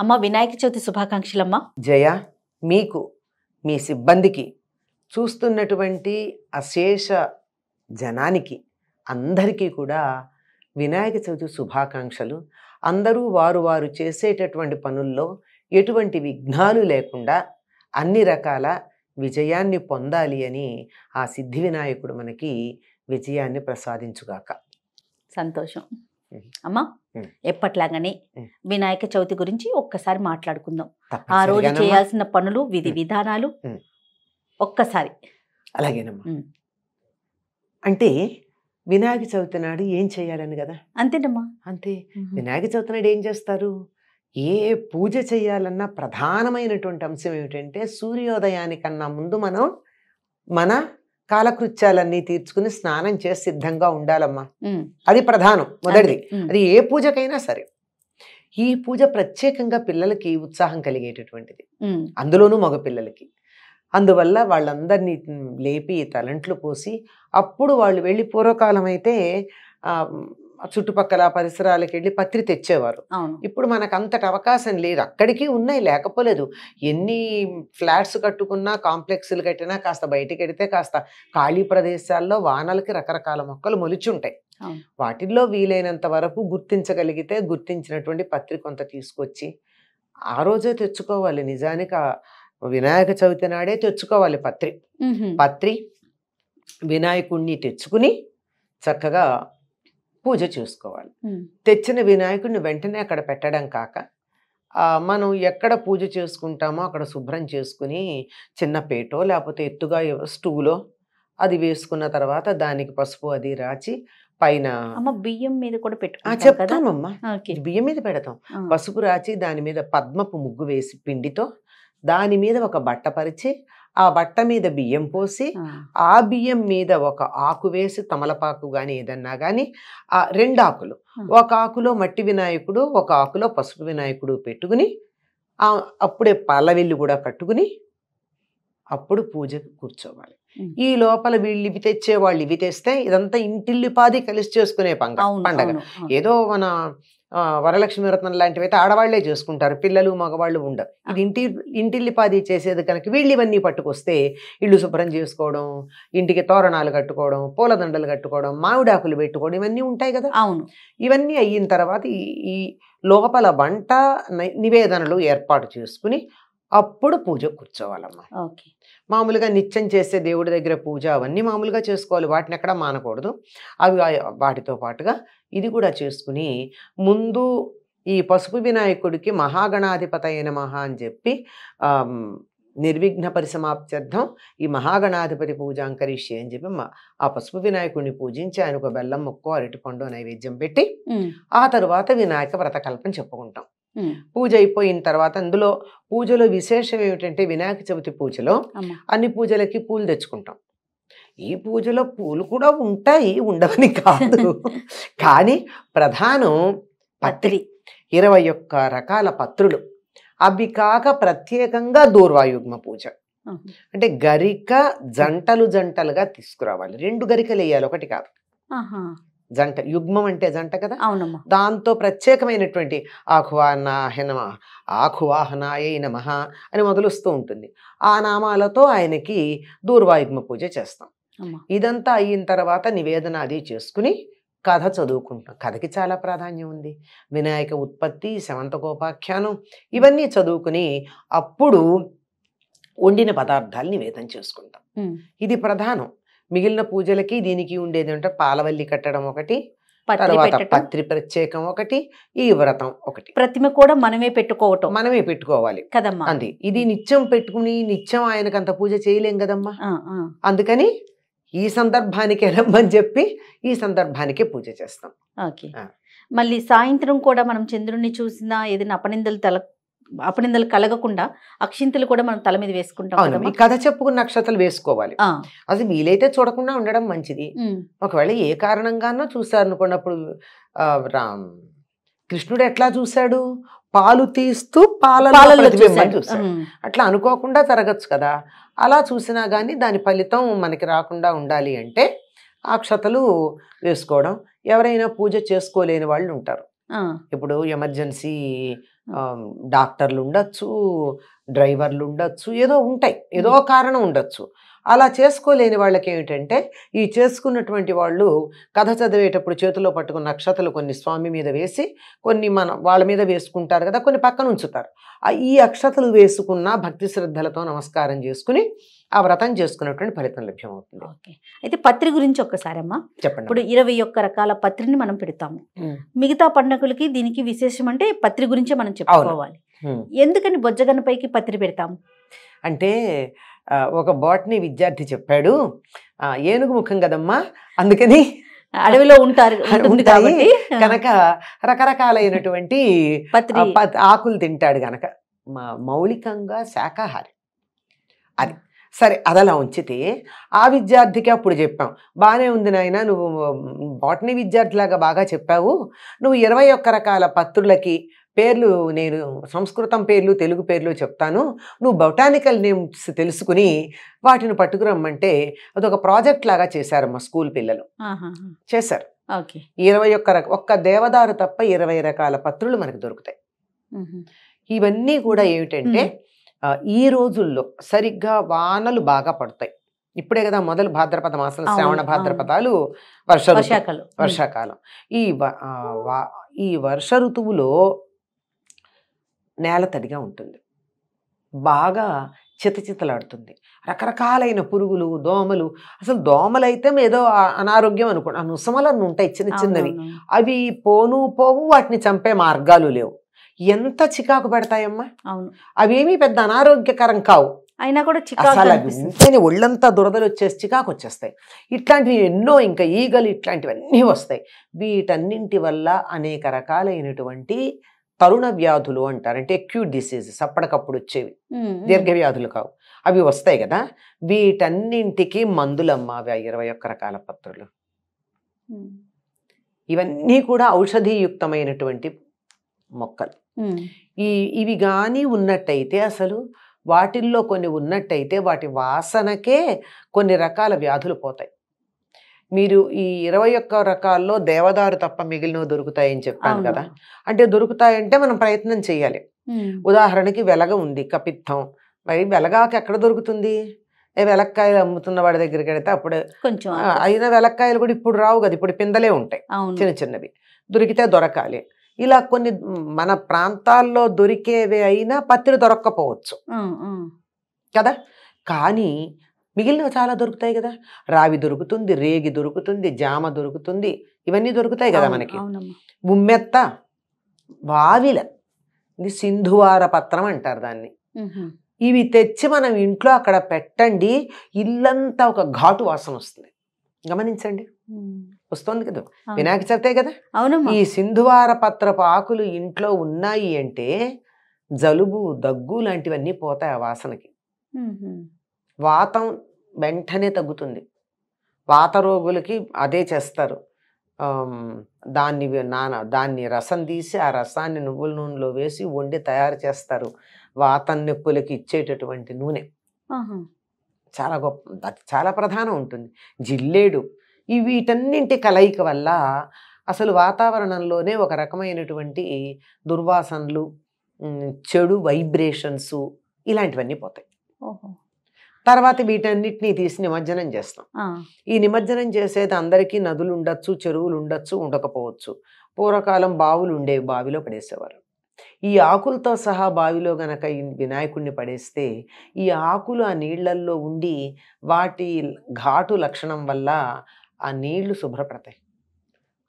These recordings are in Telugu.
అమ్మ వినాయక చవితి శుభాకాంక్షలమ్మా. జయ మీకు మీ సిబ్బందికి చూస్తున్నటువంటి అశేష జనానికి అందరికీ కూడా వినాయక చవితి శుభాకాంక్షలు. అందరూ వారు వారు చేసేటటువంటి పనుల్లో ఎటువంటి విఘ్నాలు లేకుండా అన్ని రకాల విజయాన్ని పొందాలి అని ఆ సిద్ధి వినాయకుడు మనకి విజయాన్ని ప్రసాదించుగాక. సంతోషం. అమ్మా. ఎప్పట్లాగానే. వినాయక చవితి గురించి ఒక్కసారి మాట్లాడుకుందాం ఆ రోజు. చేయాల్సిన పనులు విధి. విధానాలు. ఒక్కసారి అలాగేనమ్మా. అంటే వినాయక చవితి నాడు ఏం చేయాలని కదా అంతేనమ్మా అంతే. వినాయక చవితి నాడు ఏం చేస్తారు ఏ పూజ చేయాలన్నా ప్రధానమైనటువంటి అంశం ఏమిటంటే సూర్యోదయానికన్నా ముందు మనం మన కాలకృత్యాలన్నీ తీర్చుకుని స్నానం చేసి సిద్ధంగా ఉండాలమ్మా. అది ప్రధానం మొదటిది. అది ఏ పూజకైనా సరే ఈ పూజ ప్రత్యేకంగా పిల్లలకి ఉత్సాహం కలిగేటటువంటిది. అందులోనూ మగపిల్లలకి అందువల్ల వాళ్ళందరినీ లేపి తలంట్లు పోసి అప్పుడు వాళ్ళు వెళ్ళి పూర్వకాలం అయితే చుట్టుపక్కల పరిసరాలకు వెళ్ళి పత్రి తెచ్చేవారు. ఇప్పుడు మనకు అంతటి అవకాశం లేదు. అక్కడికి ఉన్నాయి లేకపోలేదు. ఎన్ని ఫ్లాట్స్ కట్టుకున్నా కాంప్లెక్స్లు కట్టినా కాస్త బయటికి వెడితే కాస్త ఖాళీ ప్రదేశాల్లో వానలకి రకరకాల మొక్కలు మొలిచి ఉంటాయి అవును. వాటిల్లో వీలైనంత వరకు గుర్తించగలిగితే గుర్తించినటువంటి పత్రి కొంత తీసుకొచ్చి ఆ రోజే తెచ్చుకోవాలి. నిజానికి వినాయక చవితి నాడే తెచ్చుకోవాలి పత్రి. పత్రి వినాయకుడిని తెచ్చుకుని చక్కగా పూజ చేసుకోవాలి. తెచ్చిన వినాయకుడిని వెంటనే అక్కడ పెట్టడం కాక మనం ఎక్కడ పూజ చేసుకుంటామో అక్కడ శుభ్రం చేసుకుని చిన్న పేటో లేకపోతే ఎత్తుగా స్టూలో అది వేసుకున్న తర్వాత దానికి పసుపు అది రాచి పైన బియ్యం మీద కూడా కదా? చెప్తామమ్మా. బియ్యం మీద పెడతాం. పసుపు రాచి దాని మీద పద్మపు ముగ్గు వేసి పిండితో దాని మీద ఒక బట్ట పరిచి ఆ బట్ట మీద బియ్యం పోసి ఆ. బియ్యం మీద ఒక ఆకు వేసి తమలపాకు కానీ ఏదన్నా కానీ ఆ రెండు ఆకులు. ఒక ఆకులో మట్టి వినాయకుడు ఒక ఆకులో పసుపు వినాయకుడు పెట్టుకుని ఆ అప్పుడే పల్లవిల్లు కూడా కట్టుకుని అప్పుడు పూజకు కూర్చోవాలి. ఈ లోపల వీళ్ళు ఇవి తెచ్చే వాళ్ళు ఇవి తెస్తే ఇదంతా ఇంటిల్లిపాది కలిసి చేసుకునే పండగ అవును. ఏదో మన వరలక్ష్మి వ్రతం లాంటివి అయితే ఆడవాళ్ళే చేసుకుంటారు. పిల్లలు మగవాళ్ళు ఉండరు. ఇది ఇంటి ఇంటిల్లిపాది చేసేది కనుక వీళ్ళు ఇవన్నీ పట్టుకొస్తే ఇల్లు శుభ్రం చేసుకోవడం ఇంటికి తోరణాలు కట్టుకోవడం పూలదండలు కట్టుకోవడం మామిడాకులు పెట్టుకోవడం ఇవన్నీ ఉంటాయి కదా. అవును. ఇవన్నీ అయిన తర్వాత ఈ లోపల వంట నివేదనలు ఏర్పాటు చేసుకుని అప్పుడు పూజ కూర్చోవాలమ్మా. ఓకే. మామూలుగా నిత్యం చేసే దేవుడి దగ్గర పూజ అవన్నీ మామూలుగా చేసుకోవాలి వాటిని ఎక్కడ మానకూడదు అవి వాటితో పాటుగా ఇది కూడా చేసుకుని ముందు ఈ పసుపు వినాయకుడికి మహాగణాధిపతి అయిన మహా అని చెప్పి నిర్విఘ్న పరిసమాప్త్యర్థం ఈ మహాగణాధిపతి పూజాంకరిష్య అని చెప్పి ఆ పసుపు వినాయకుడిని పూజించి ఆయన ఒక బెల్లం ముక్కో అరటిపండు నైవేద్యం పెట్టి. ఆ తర్వాత వినాయక వ్రతకల్పం చెప్పుకుంటాం. పూజ అయిపోయిన తర్వాత అందులో పూజలో విశేషం ఏమిటంటే వినాయక చవితి పూజలో అన్ని పూజలకి పూలు తెచ్చుకుంటాం. ఈ పూజలో పూలు కూడా ఉంటాయి ఉండవని కాదు. కానీ ప్రధానం పత్రి. ఇరవై ఒక్క రకాల పత్రులు. అవి కాక ప్రత్యేకంగా దూర్వాయుగ్మ పూజ. అంటే గరిక జంటలు జంటలుగా తీసుకురావాలి. రెండు గరికలు వేయాలి ఒకటి కాదు. జంట యుగ్మం అంటే జంట కదా? అవునమ్మా. దాంతో ప్రత్యేకమైనటువంటి ఆహ్వానాయ నమ ఆహ్వాహనాయ నమ అని మొదలుస్తూ ఉంటుంది. ఆ నామాలతో ఆయనకి దూర్వాయుగ్మ పూజ చేస్తాం. ఇదంతా అయిన తర్వాత నివేదన అది చేసుకుని కథ చదువుకుంటాం. కథకి చాలా ప్రాధాన్యం ఉంది. వినాయక ఉత్పత్తి శమంతకోపాఖ్యానం ఇవన్నీ చదువుకుని అప్పుడు వండిన పదార్థాలు నివేదన చేసుకుంటాం. ఇది ప్రధానం. మిగిలిన పూజలకి దీనికి ఉండేది అంటే పాలవల్లి కట్టడం ఒకటి తర్వాత పత్రి ప్రత్యేకం ఒకటి ఈ వ్రతం ఒకటి. ప్రతిమ కూడా మనమే పెట్టుకోవటం. మనమే పెట్టుకోవాలి. కదమ్మా? అంది ఇది నిత్యం పెట్టుకుని నిత్యం ఆయనకు అంత పూజ చేయలేం కదమ్మా? ఆ, ఆ. అందుకని ఈ సందర్భానికి రమ్మని చెప్పి ఈ సందర్భానికే పూజ చేస్తాం. ఓకే. మళ్ళీ సాయంత్రం కూడా మనం చంద్రుణ్ణి చూసినా ఏదైనా అపనిందలు తల అపనిందలు కలగకుండా అక్షింతలు కూడా మనం తల మీద వేసుకుంటాం కథ చెప్పుకున్న నక్షత్రాలు వేసుకోవాలి. అది వీలైతే చూడకుండా ఉండడం మంచిది. ఒకవేళ ఏ కారణంగానో చూశారు అనుకున్నప్పుడు ఆ, రామ్ కృష్ణుడు ఎట్లా చూశాడు? పాలు తీస్తూ పాలలో ప్రతిబింబం చూశాడు. అట్లా అనుకోకుండా జరగచ్చు కదా. అలా చూసినా కానీ దాని ఫలితం మనకి రాకుండా ఉండాలి అంటే ఆ క్షతలు వేసుకోవడం. ఎవరైనా పూజ చేసుకోలేని వాళ్ళు ఉంటారు. ఇప్పుడు ఎమర్జెన్సీ డాక్టర్లు ఉండొచ్చు డ్రైవర్లు ఉండొచ్చు ఏదో ఉంటాయి ఏదో కారణం ఉండొచ్చు. అలా చేసుకోలేని వాళ్ళకి ఏమిటంటే ఈ చేసుకున్నటువంటి వాళ్ళు కథ చదివేటప్పుడు చేతిలో పట్టుకున్న అక్షతలు కొన్ని స్వామి మీద వేసి కొన్ని మన వాళ్ళ మీద వేసుకుంటారు కదా కొన్ని పక్కన ఉంచుతారు. ఆ ఈ అక్షతలు వేసుకున్న భక్తి శ్రద్ధలతో నమస్కారం చేసుకుని ఆ వ్రతం చేసుకున్నటువంటి ఫలితం లభ్యమవుతుంది. ఓకే. అయితే పత్రి గురించి ఒక్కసారి అమ్మా చెప్పండి. ఇప్పుడు ఇరవై ఒక్క రకాల పత్రిని మనం పెడతాము. మిగతా పండుగలకి దీనికి విశేషం అంటే పత్రి గురించే మనం చెప్పుకోవాలి. ఎందుకని బొజ్జగన్నపైకి పత్రి పెడతాము? అంటే ఒక బాటనీ విద్యార్థి చెప్పాడు. ఏనుగు ముఖం కదమ్మా? అందుకని అడవిలో ఉంటారు. కాబట్టి. కనుక రకరకాలైనటువంటి ఆకులు తింటాడు గనక. మ- మౌలికంగా శాకాహారి. అది. సరే అదలా ఉంచితే ఆ విద్యార్థికి అప్పుడు చెప్పాం. బాగానే ఉంది నాయన నువ్వు బాటనీ విద్యార్థిలాగా బాగా చెప్పావు. నువ్వు ఇరవై ఒక్క రకాల పత్రులకి పేర్లు నేను సంస్కృతం పేర్లు తెలుగు పేర్లు చెప్తాను. నువ్వు బొటానికల్ నేమ్స్ తెలుసుకుని వాటిని పట్టుకురమ్మంటే అదొక ప్రాజెక్ట్ లాగా చేశారు మా స్కూల్ పిల్లలు. చేశారు. ఇరవై ఒక్క రక ఒక్క దేవదారు తప్ప ఇరవై రకాల పత్రులు మనకు దొరుకుతాయి. ఇవన్నీ కూడా ఏమిటంటే ఈ రోజుల్లో సరిగ్గా వానలు బాగా పడతాయి. ఇప్పుడే కదా మొదలు భాద్రపద మాసం శ్రావణ. భాద్రపదాలు వర్ష. వర్షాకాలం. ఈ ఈ వర్ష ఋతువులో నేల తడిగా ఉంటుంది. బాగా చితచితలాడుతుంది. రకరకాలైన పురుగులు దోమలు అసలు దోమలైతే ఏదో అనారోగ్యం అనుకోండి ఆ నుసమలన్నీ ఉంటాయి చిన్న చిన్నవి. అవి పోను పోవు వాటిని చంపే మార్గాలు లేవు. ఎంత చికాకు పెడతాయమ్మా. అవును. అవేమీ పెద్ద అనారోగ్యకరం కావు. అయినా కూడా చికాకు అసలు అవి అనిపిస్తుంది. ఉంటేనే ఒళ్ళంతా దురదలు వచ్చేసి చికాకు వచ్చేస్తాయి. ఇట్లాంటివి ఎన్నో ఇంకా ఈగలు ఇట్లాంటివన్నీ వస్తాయి. వీటన్నింటి వల్ల అనేక రకాలైనటువంటి తరుణ వ్యాధులు అంటారు. అంటే అక్యూట్ డిసీజెస్ అప్పటికప్పుడు వచ్చేవి. దీర్ఘ వ్యాధులు కావు. అవి వస్తాయి కదా. వీటన్నింటికి మందులమ్మ అవి ఇరవై ఒక్క రకాల పత్రులు. ఇవన్నీ కూడా ఔషధీయుక్తమైనటువంటి మొక్కలు. ఈ ఇవి కానీ ఉన్నట్టయితే అసలు వాటిల్లో కొన్ని ఉన్నట్టయితే వాటి వాసనకే కొన్ని రకాల వ్యాధులు పోతాయి. మీరు ఈ ఇరవై ఒక్క రకాల్లో దేవదారు తప్ప మిగిలినవి దొరుకుతాయని చెప్పాను. కదా. అంటే దొరుకుతాయంటే మనం ప్రయత్నం చేయాలి. ఉదాహరణకి వెలగ ఉంది కపిత్తం. మరి వెలగాకు ఎక్కడ దొరుకుతుంది? ఏ వెలక్కాయలు అమ్ముతున్న వాడి దగ్గరికి వెళితే అప్పుడు కొంచెం అయిన వెలక్కాయలు కూడా ఇప్పుడు రావు కదా ఇప్పుడు పిందలే ఉంటాయి చిన్న చిన్నవి. దొరికితే దొరకాలి. ఇలా కొన్ని మన ప్రాంతాల్లో దొరికేవి అయినా పత్రి దొరక్కపోవచ్చు. కదా? కానీ మిగిలినవి చాలా దొరుకుతాయి కదా. రావి దొరుకుతుంది రేగి దొరుకుతుంది జామ దొరుకుతుంది. ఇవన్నీ దొరుకుతాయి కదా అవును, మనకి. ఉమ్మెత్త వావిల ఇది సింధువార పత్రం అంటారు దాన్ని. ఇవి తెచ్చి మనం ఇంట్లో అక్కడ పెట్టండి ఇల్లంతా ఒక ఘాటు వాసన వస్తుంది. గమనించండి. వస్తుంది కదా. అవును. వినాయక చవితే కదా. అవునమ్మా. ఈ సింధువార పత్రపు ఆకులు ఇంట్లో ఉన్నాయి అంటే జలుబు దగ్గు లాంటివన్నీ పోతాయి ఆ వాసనకి. వాతం వెంటనే తగ్గుతుంది. వాత రోగులకి అదే చేస్తారు. దాన్ని నాన దాన్ని రసం తీసి ఆ రసాన్ని నువ్వుల నూనెలో వేసి వండి తయారు చేస్తారు. వాతం నొప్పులకి ఇచ్చేటటువంటి నూనె. చాలా గొప్ప చాలా ప్రధానం ఉంటుంది. జిల్లేడు ఈ వీటన్నింటి కలయిక వల్ల అసలు వాతావరణంలోనే ఒక రకమైనటువంటి దుర్వాసనలు చెడు వైబ్రేషన్స్ ఇలాంటివన్నీ పోతాయి. ఓహో. తర్వాత వీటన్నిటిని తీసి నిమజ్జనం చేస్తాం. ఈ నిమజ్జనం చేసేది అందరికీ నదులు ఉండొచ్చు చెరువులు ఉండొచ్చు ఉండకపోవచ్చు. పూర్వకాలం బావులు ఉండేవి బావిలో పడేసేవారు. ఈ ఆకులతో సహా బావిలో గనక ఈ వినాయకుడిని పడేస్తే ఈ ఆకులు ఆ నీళ్ళల్లో ఉండి వాటి ఘాటు లక్షణం వల్ల ఆ నీళ్ళు శుభ్రపడతాయి.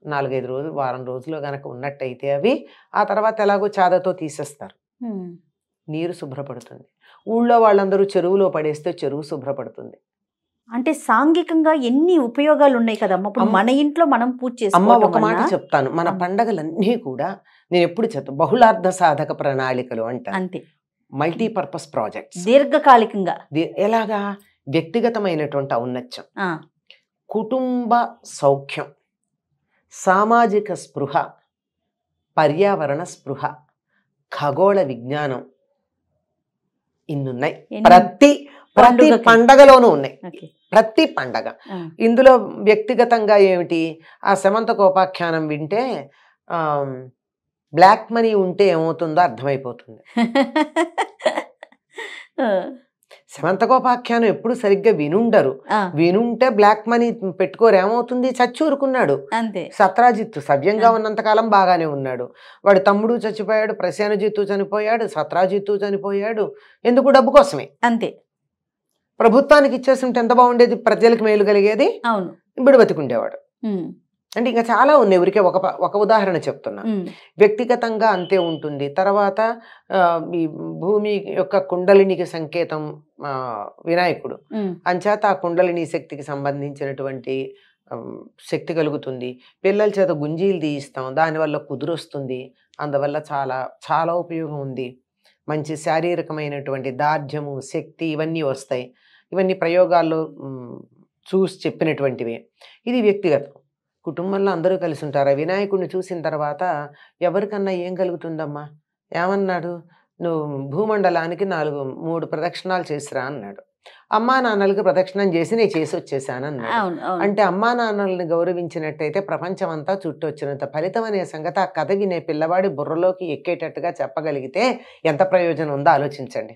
నాలుగైదు రోజులు వారం రోజులు గనక ఉన్నట్టయితే అవి ఆ తర్వాత ఎలాగో చాదతో తీసేస్తారు. నీరు శుభ్రపడుతుంది. ఊళ్ళో వాళ్ళందరూ చెరువులో పడేస్తే చెరువు శుభ్రపడుతుంది. అంటే సాంఘికంగా ఎన్ని ఉపయోగాలు ఉన్నాయి కదమ్మా అమ్మ- మన ఇంట్లో మనం పూజ అమ్మ చేసుకోవడం ఒక మాట చెప్తాను. మన అమ్మ. పండగలన్నీ కూడా నేను ఎప్పుడు చెప్తాను బహుళార్థ సాధక ప్రణాళికలు అంటారు అంతే. Multipurpose projects. దీర్ఘకాలికంగా. ఎలాగా? వ్యక్తిగతమైనటువంటి ఔన్నత్యం. కుటుంబ సౌఖ్యం. సామాజిక స్పృహ. పర్యావరణ స్పృహ. ఖగోళ విజ్ఞానం. ఇన్నున్నాయి ప్రతి ప్రతి. పండగలోనూ ఉన్నాయి. ప్రతి పండగ ఆ. బ్లాక్ మనీ ఉంటే ఏమవుతుందో అర్థమైపోతుంది ఆ, శమంతకోపాఖ్యానం ఎప్పుడు సరిగ్గా వినుండరు. వినుంటే బ్లాక్ మనీ పెట్టుకోరు ఏమవుతుంది? చచ్చూరుకున్నాడు. అంతే. సత్రాజిత్తు సవ్యంగా ఆ. ఉన్నంతకాలం బాగానే ఉన్నాడు. వాడి తమ్ముడు చచ్చిపోయాడు ప్రసేనజిత్తు చనిపోయాడు సత్రాజిత్తు చనిపోయాడు. ఎందుకు? డబ్బు కోసమే. అంతే. ప్రభుత్వానికి ఇచ్చేస్తుంటే ఎంత బాగుండేది? ప్రజలకు మేలు కలిగేది? అవును. ఇప్పుడు బతికుండేవాడు అంటే ఇంకా చాలా ఉన్నాయి ఊరికే ఒక ఒక ఉదాహరణ చెప్తున్నా. వ్యక్తిగతంగా అంతే ఉంటుంది. తర్వాత ఈ భూమి యొక్క కుండలినికి సంకేతం వినాయకుడు. అంచేత ఆ కుండలిని శక్తికి సంబంధించినటువంటి శక్తి కలుగుతుంది. పిల్లల చేత గుంజీలు తీయిస్తాం దానివల్ల కుదురొస్తుంది. అందువల్ల చాలా చాలా ఉపయోగం ఉంది. మంచి శారీరకమైనటువంటి దార్ఢ్యము శక్తి ఇవన్నీ వస్తాయి. ఇవన్నీ ప్రయోగాల్లో చూసి చెప్పినటువంటివే. ఇది వ్యక్తిగతం. కుటుంబంలో అందరూ కలిసి ఉంటారు ఆ వినాయకుడిని చూసిన తర్వాత ఎవరికన్నా ఏం కలుగుతుందమ్మా? ఏమన్నాడు? నువ్వు భూమండలానికి నాలుగు మూడు ప్రదక్షిణాలు చేసిరా అన్నాడు. అమ్మా నాన్నలకి ప్రదక్షిణం చేసి నేను చేసి వచ్చేసాను అన్నాడు అవును అవును. అంటే అమ్మా నాన్నల్ని గౌరవించినట్టయితే ప్రపంచం అంతా చుట్టొచ్చినంత ఫలితం అనే సంగతి ఆ కథ వినే పిల్లవాడి బుర్రలోకి ఎక్కేటట్టుగా చెప్పగలిగితే ఎంత ప్రయోజనం ఉందో ఆలోచించండి.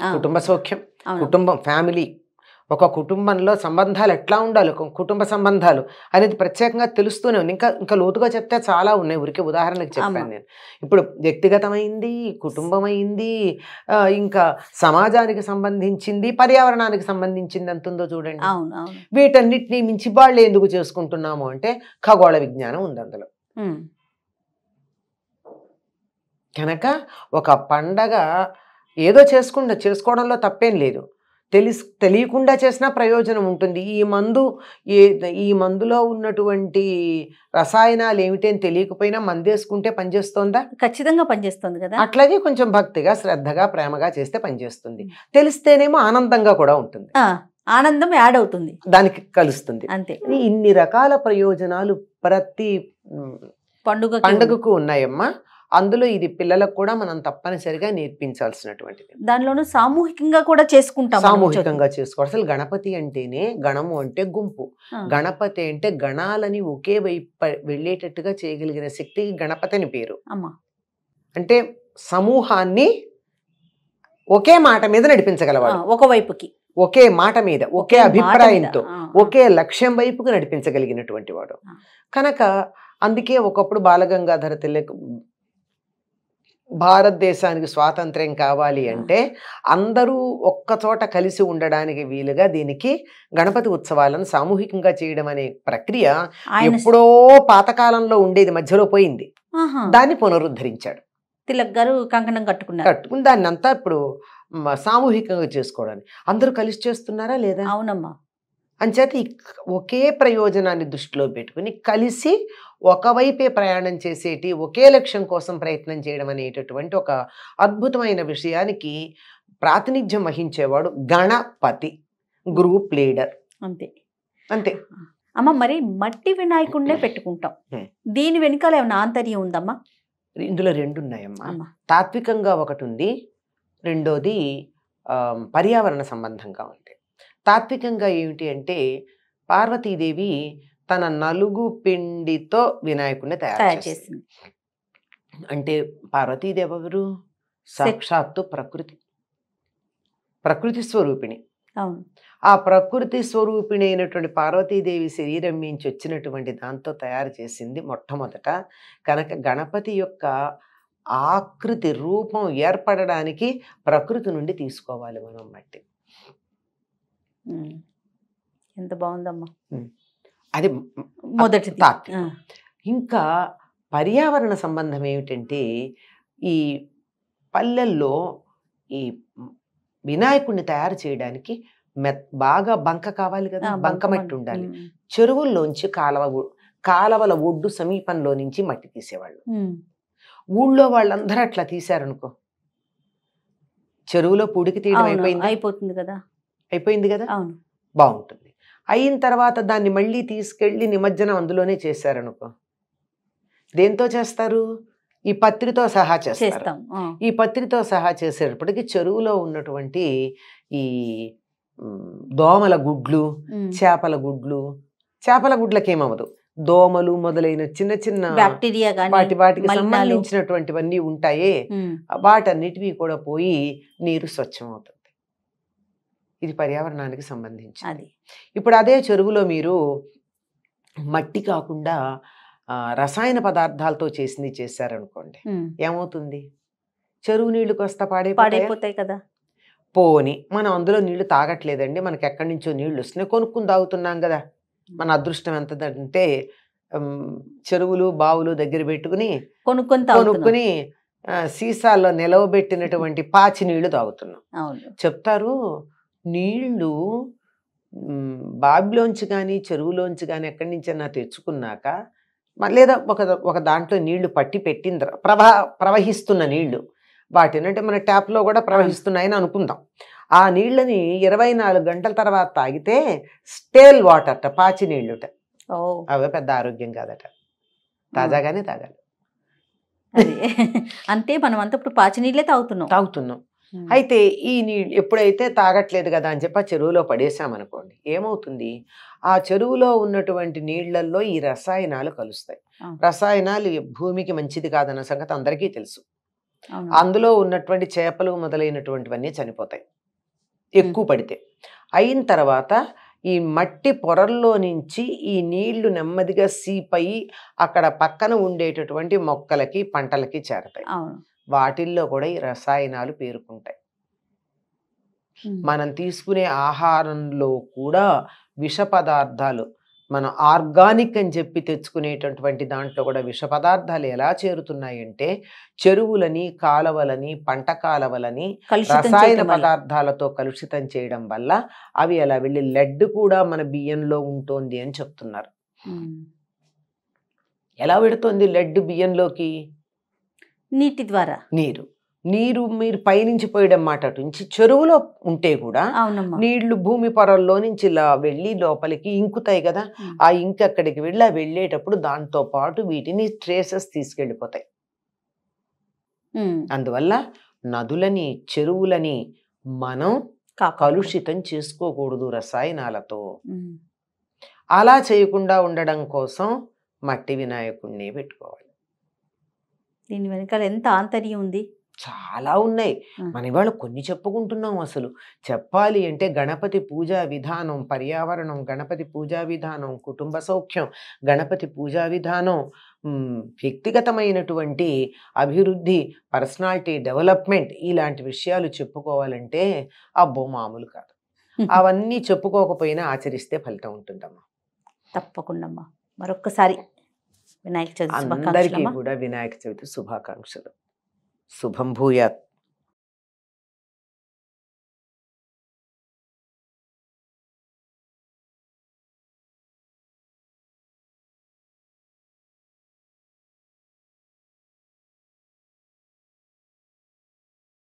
కుటుంబ సౌఖ్యం కుటుంబం ఫ్యామిలీ. ఒక కుటుంబంలో సంబంధాలు ఎట్లా ఉండాలి? కుటుంబ సంబంధాలు అనేది ప్రత్యేకంగా తెలుస్తూనే ఉంది. ఇంకా ఇంకా లోతుగా చెప్తే చాలా ఉన్నాయి. ఊరికే ఉదాహరణకు చెప్పాను. నేను. ఇప్పుడు వ్యక్తిగతమైంది కుటుంబమైంది ఇంకా సమాజానికి సంబంధించింది పర్యావరణానికి సంబంధించింది ఎంత ఉందో చూడండి. వీటన్నిటిని మించి వాళ్ళు ఎందుకు చేసుకుంటున్నాము అంటే ఖగోళ విజ్ఞానం ఉంది అందులో. కనుక ఒక పండగ ఏదో చేసుకుంటా చేసుకోవడంలో తప్పేం లేదు. తెలిసి తెలియకుండా చేసినా ప్రయోజనం ఉంటుంది. ఈ మందు ఏ ఈ మందులో ఉన్నటువంటి రసాయనాలు ఏమిటి అని తెలియకపోయినా మందేసుకుంటే పనిచేస్తోందా? ఖచ్చితంగా పనిచేస్తుంది కదా. అట్లాగే కొంచెం భక్తిగా శ్రద్ధగా ప్రేమగా చేస్తే పనిచేస్తుంది. తెలిస్తేనేమో ఆనందంగా కూడా ఉంటుంది. ఆనందం యాడ్ అవుతుంది. దానికి కలుస్తుంది. అంతే. ఇన్ని రకాల ప్రయోజనాలు ప్రతి పండుగ పండుగకు ఉన్నాయమ్మా. అందులో ఇది పిల్లలకు కూడా మనం తప్పనిసరిగా నేర్పించాల్సినటువంటిది. దానిలోనూ సామూహికంగా కూడా చేసుకుంటాం సామూహికంగా చేసుకోవాలి. అసలు గణపతి అంటేనే గణము అంటే గుంపు. గణపతి అంటే గణాలని ఒకే వైపు వెళ్ళేటట్టుగా చేయగలిగిన శక్తికి గణపతి అని పేరు. అంటే సమూహాన్ని ఒకే మాట మీద నడిపించగలవాడు. ఒకవైపుకి. ఒకే మాట మీద ఒకే అభిప్రాయంతో. ఒకే లక్ష్యం వైపుకు నడిపించగలిగినటువంటి వాడు. కనుక అందుకే ఒకప్పుడు బాలగంగాధర తిలక్ భారతదేశానికి స్వాతంత్ర్యం కావాలి అంటే అందరూ ఒక్క చోట కలిసి ఉండడానికి వీలుగా దీనికి గణపతి ఉత్సవాలను సామూహికంగా చేయడం అనే ప్రక్రియ ఎప్పుడో పాతకాలంలో ఉండేది మధ్యలో పోయింది. దాన్ని పునరుద్ధరించాడు. తిలక్ గారు కంకణం కట్టుకున్నారు. కట్టుకుని దాన్ని అంతా ఇప్పుడు సామూహికంగా చేసుకోవడానికి. అందరూ కలిసి చేస్తున్నారా లేదా? అవునమ్మా. అంచేత ఈ ఒకే ప్రయోజనాన్ని దృష్టిలో పెట్టుకుని కలిసి ఒకవైపే ప్రయాణం చేసేటి ఒకే లక్ష్యం కోసం ప్రయత్నం చేయడం అనేటటువంటి ఒక అద్భుతమైన విషయానికి ప్రాతినిధ్యం వహించేవాడు గణపతి గ్రూప్ లీడర్. అంతే. అంతే. అమ్మ మరి మట్టి వినాయకుడినే పెట్టుకుంటాం. దీని వెనకాల ఏమైనా ఆంతర్యం ఉందమ్మా? ఇందులో రెండు ఉన్నాయమ్మా అమ్మా. తాత్వికంగా ఒకటి ఉంది రెండోది పర్యావరణ సంబంధంగా ఉంది తాత్వికంగా ఏమిటి అంటే పార్వతీదేవి తన నలుగు పిండితో వినాయకుడిని తయారు చేసింది. అంటే పార్వతీదేవి ఎవరు సాక్షాత్తు ప్రకృతి. ప్రకృతి స్వరూపిణి. ఆ ప్రకృతి స్వరూపిణి అయినటువంటి పార్వతీదేవి శరీరం నుంచి వచ్చినటువంటి దాంతో తయారు చేసింది మొట్టమొదట. కనుక గణపతి యొక్క ఆకృతి రూపం ఏర్పడడానికి ప్రకృతి నుండి తీసుకోవాలి మనం మట్టి. ఎంత బాగుందమ్మా. అది తాత్వికం. ఆ, ఇంకా పర్యావరణ సంబంధం ఏమిటంటే ఈ పల్లెల్లో ఈ వినాయకుడిని తయారు చేయడానికి మెత్ బాగా బంక కావాలి కదా బంక మట్టి. ఉండాలి. చెరువుల్లోంచి కాలవ కాలవల ఒడ్డు సమీపంలో నుంచి మట్టి తీసేవాళ్ళు. ఊళ్ళో వాళ్ళందరూ అట్లా తీశారనుకో. చెరువులో పూడికి తీయడం అయిపోయింది? అయిపోతుంది కదా. అయిపోయింది కదా? అవును. బాగుంటుంది. అయిన తర్వాత దాన్ని మళ్ళీ తీసుకెళ్ళి నిమజ్జనం అందులోనే చేశారనుకో. దేంతో చేస్తారు? ఈ పత్రితో సహా చేస్తారు. ఈ పత్రితో సహా చేసేటప్పటికి చెరువులో ఉన్నటువంటి ఈ దోమల గుడ్లు చేపల గుడ్లు చేపల గుడ్లకి ఏమవదు దోమలు మొదలైన చిన్న చిన్న బ్యాక్టీరియా వాటి వాటికి. సంబంధించినటువంటివన్నీ ఉంటాయే. వాటన్నిటివి కూడా పోయి నీరు స్వచ్ఛమవుతుంది. ఇది పర్యావరణానికి సంబంధించి అది. ఇప్పుడు అదే చెరువులో మీరు మట్టి కాకుండా రసాయన పదార్థాలతో చేసింది చేశారనుకోండి. ఏమవుతుంది? చెరువు నీళ్ళు కొస్త పాడే పాడైపోతాయి కదా. పోని మనం అందులో నీళ్ళు తాగట్లేదండి మనకి ఎక్కడి నుంచో నీళ్ళు వస్తున్నాయి కొనుక్కుని తాగుతున్నాం కదా. మన అదృష్టం ఎంతదంటే చెరువులు బావులు దగ్గర పెట్టుకుని కొనుక్కొని కొనుక్కుని సీసాల్లో నిలవబెట్టినటువంటి పాచి నీళ్ళు తాగుతున్నాం. చెప్తారు నీళ్ళు బావిలోంచి కానీ చెరువులోంచి కానీ ఎక్కడి నుంచైనా తెచ్చుకున్నాక లేదా ఒక ఒక దాంట్లో నీళ్ళు పట్టి పెట్టిన తర్వా- ప్రవా ప్రవహిస్తున్న నీళ్ళు. వాటిని అంటే మన ట్యాప్లో కూడా ప్రవహిస్తున్నాయని అనుకుందాం. ఆ నీళ్ళని ఇరవై నాలుగు గంటల తర్వాత తాగితే స్టేల్ వాటర్ పాచి నీళ్ళుట. ఓ. అవే పెద్ద ఆరోగ్యం కాదట. తాజాగానే తాగాలి. అంతే మనం అంతా ఇప్పుడు పాచి నీళ్ళే తాగుతున్నాం. తాగుతున్నాం. అయితే ఈ నీళ్ళు ఎప్పుడైతే తాగట్లేదు కదా అని చెప్పి ఆ చెరువులో పడేసామనుకోండి ఏమవుతుంది? ఆ చెరువులో ఉన్నటువంటి నీళ్ళల్లో ఈ రసాయనాలు కలుస్తాయి. రసాయనాలు భూమికి మంచిది కాదన్న సంగతి అందరికీ తెలుసు. అందులో ఉన్నటువంటి చేపలు మొదలైనటువంటివన్నీ చనిపోతాయి. ఎక్కువ పడితే. అయిన తర్వాత ఈ మట్టి పొరల్లో నుంచి ఈ నీళ్ళు నెమ్మదిగా సీపయి అక్కడ పక్కన ఉండేటటువంటి మొక్కలకి పంటలకి చేరతాయి. వాటిల్లో కూడా ఈ రసాయనాలు పేరుకుంటాయి. మనం తీసుకునే ఆహారంలో కూడా విష పదార్థాలు మనం ఆర్గానిక్ అని చెప్పి తెచ్చుకునేటటువంటి దాంట్లో కూడా విష పదార్థాలు ఎలా చేరుతున్నాయంటే చెరువులని కాలవలని పంట కాలవలని రసాయన. పదార్థాలతో కలుషితం చేయడం వల్ల అవి అలా వెళ్ళి లెడ్ కూడా మన బియ్యంలో ఉంటుంది అని చెప్తున్నారు. ఎలా పెడుతుంది లెడ్ బియ్యంలోకి నీటి ద్వారా నీరు నీరు మీరు పైనుంచి పోయడం మాట అటు నుంచి చెరువులో ఉంటే కూడా నీళ్ళు భూమి పొరల్లో నుంచి ఇలా వెళ్ళి లోపలికి ఇంకుతాయి కదా. ఆ ఇంక్ అక్కడికి వెళ్ళి ఆ వెళ్ళేటప్పుడు దాంతో పాటు వీటిని ట్రేసెస్ తీసుకెళ్ళిపోతాయి. అందువల్ల నదులని చెరువులని మనం. కలుషితం చేసుకోకూడదు రసాయనాలతో. అలా చేయకుండా ఉండడం కోసం మట్టి వినాయకుడిని పెట్టుకోవాలి దీని వెనకాల ఎంత ఆంతర్యం ఉంది? చాలా ఉన్నాయి. మన ఇవాళ కొన్ని చెప్పుకుంటున్నాం అసలు. చెప్పాలి అంటే గణపతి పూజా విధానం పర్యావరణం గణపతి పూజా విధానం కుటుంబ సౌఖ్యం గణపతి పూజా విధానం వ్యక్తిగతమైనటువంటి అభివృద్ధి పర్సనాలిటీ డెవలప్మెంట్ ఇలాంటి విషయాలు చెప్పుకోవాలంటే అబ్బో మామూలు కాదు. అవన్నీ చెప్పుకోకపోయినా ఆచరిస్తే ఫలితం ఉంటుందమ్మా. తప్పకుండా అమ్మా. మరొక్కసారి వినాయక చవితి అందరికీ. కూడా వినాయక చవితి శుభాకాంక్షలు శుభం భూయాత్